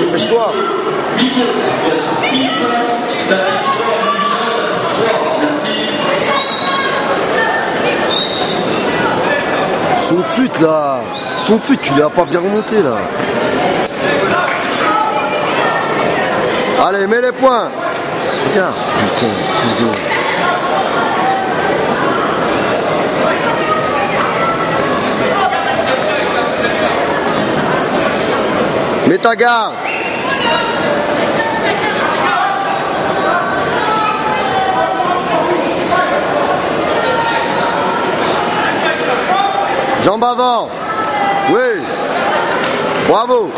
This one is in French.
Dépêche-toi. Son fut là Son fut, tu l'as pas bien remonté là Allez, mets les points Regarde, putain. Mets ta garde Jambes avant. Oui. Bravo.